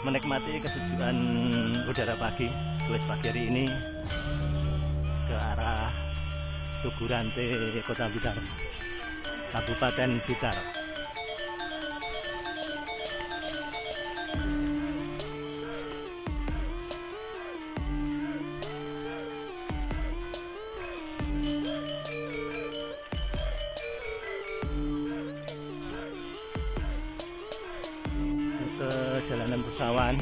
menikmati kesejukan udara pagi. Sore pagi hari ini ke arah Tugu Kota Blitar Kabupaten Blitar jalanan persawahan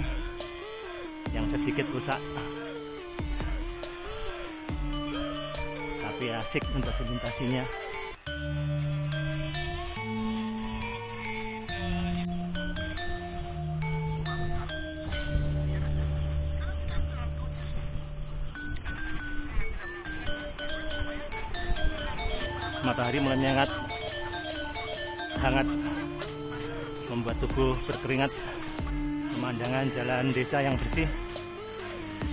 yang sedikit rusak. Tapi asik untuk melintasinya matahari mulai menyengat hangat membuat tubuh berkeringat pemandangan jalan desa yang bersih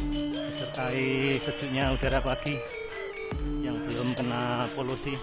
disertai sejuknya udara pagi yang belum kena polusi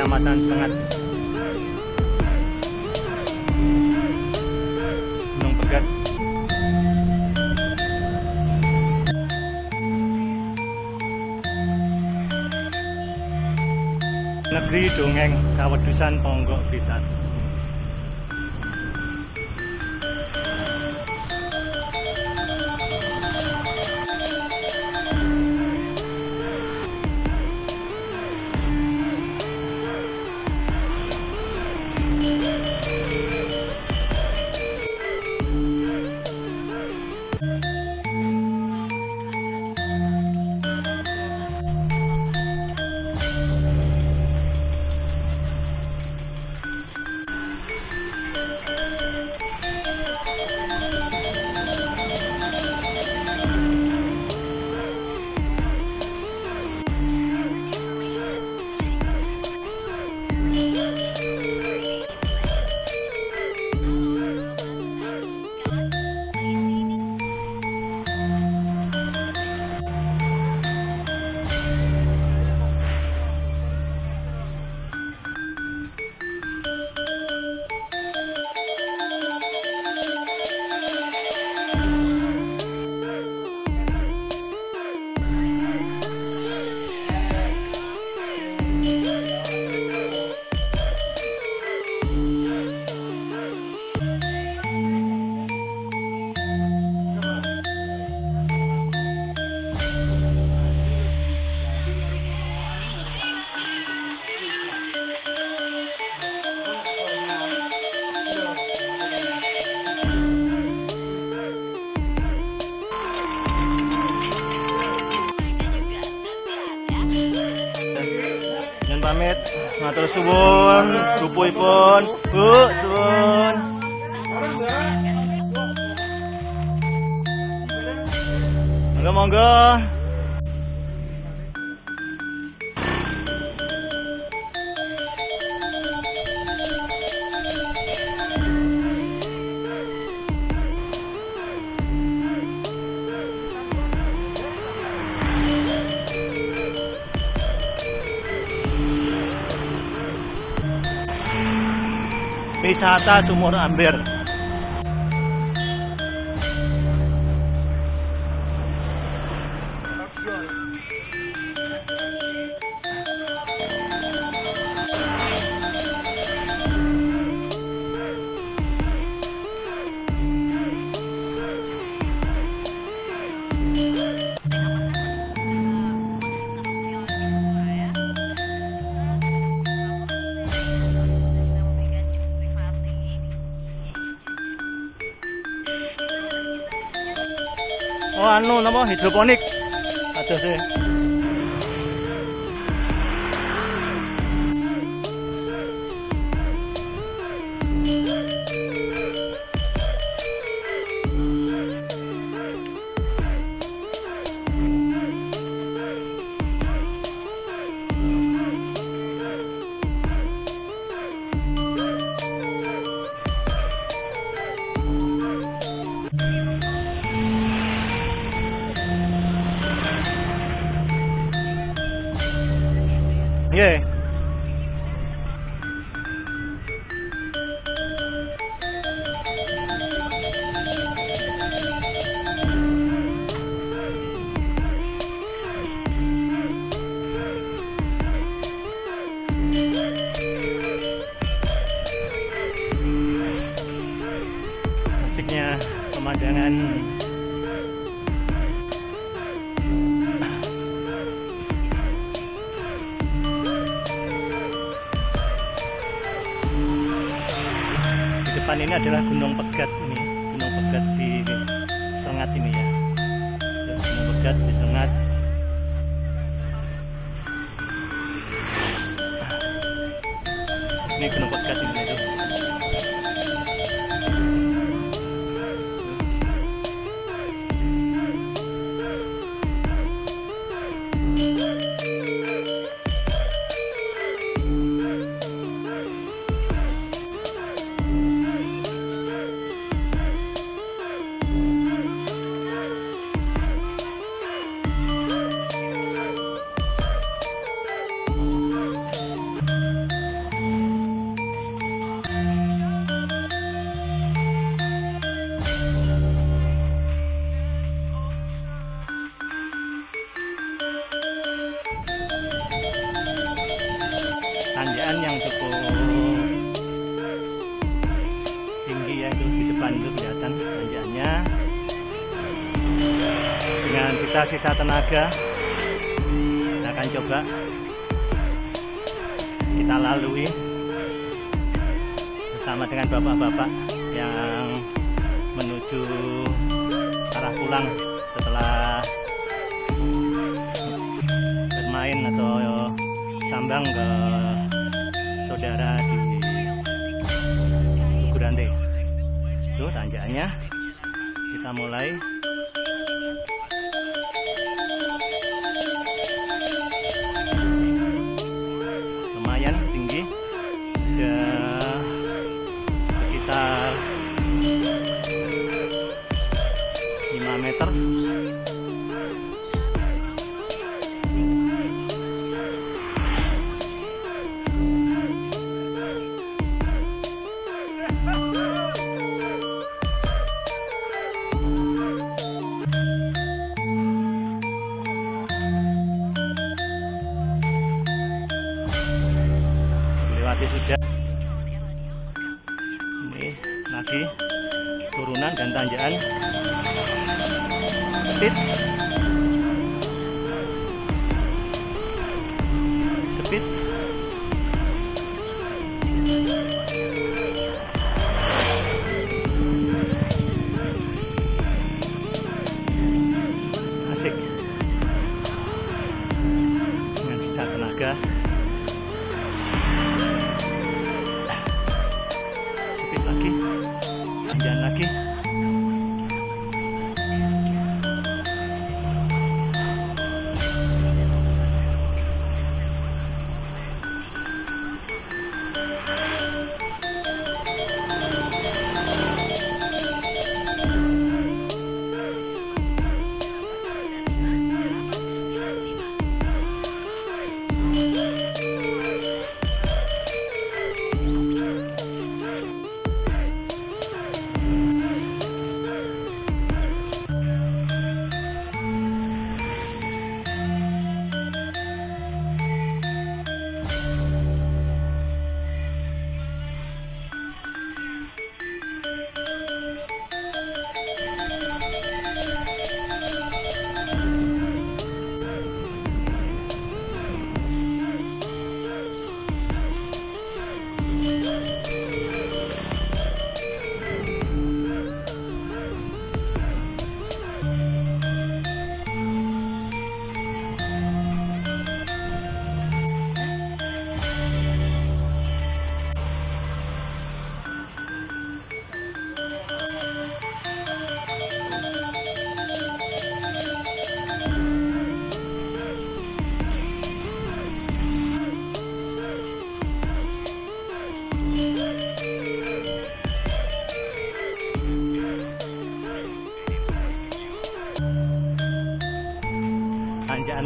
Kecamatan Sengat Gunung Pegat. Negeri Dongeng Kawedusan Ponggok Blitar pamit. Matur suwun bupuipun Bu suwun. Monggo monggo wisata Sumur Ambir. Anu napa hidroponik. Ada sih. Ini adalah Gunung Pegat ini. Gunung Pegat di Sengat ini ya. Gunung Pegat di Sengat. Ini Gunung Pegat ini itu dengan kita sisa tenaga. Kita akan coba. Kita lalui bersama dengan bapak-bapak yang menuju arah pulang setelah bermain atau sambang ke saudara di Tugurante itu tanjakannya kita mulai dan tanjakan speed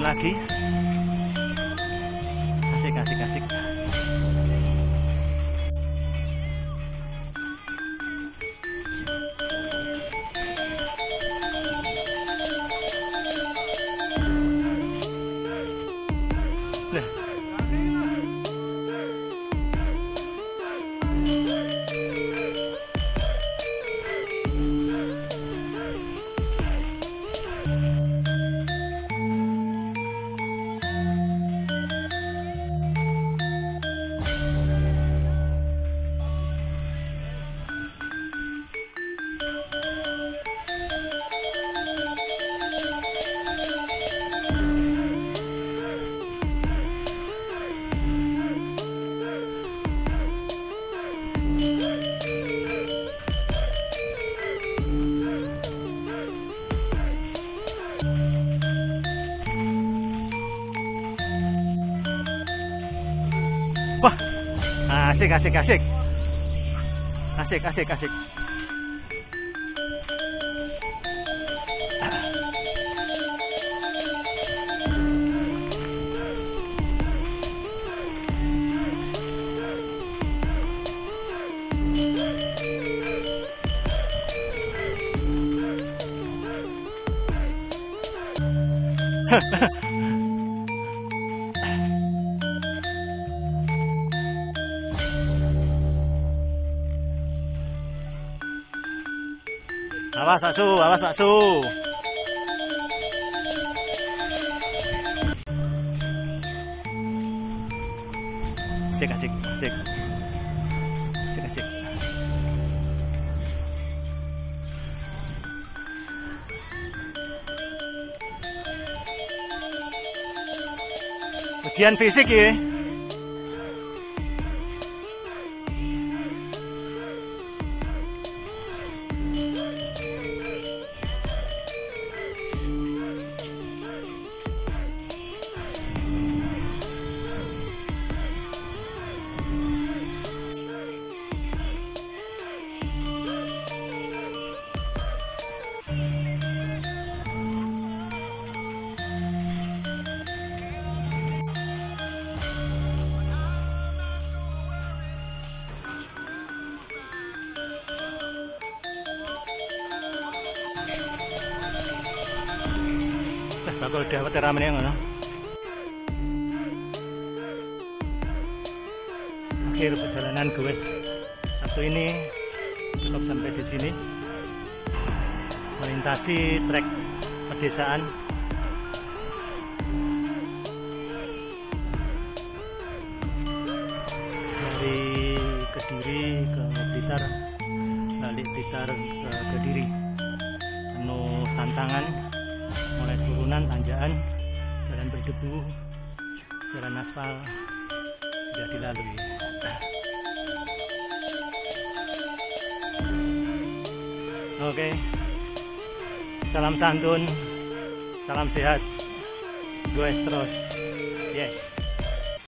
tanjakan asik asik asik. Asik asik asik. Awas bakso, awas bakso. Cek cek cek. Cek cek. Ujian fisik ya. Bakal dapat ramene ngono. Akhir perjalanan gue satu ini cukup sampai di sini. Melintasi trek pedesaan. Dari Kediri ke Blitar, balik Blitar ke Kediri. Penuh tantangan, mulai turunan tanjakan jalan berdebu jalan aspal tidak dilalui. Oke. Salam santun salam sehat. Gue terus. Yes.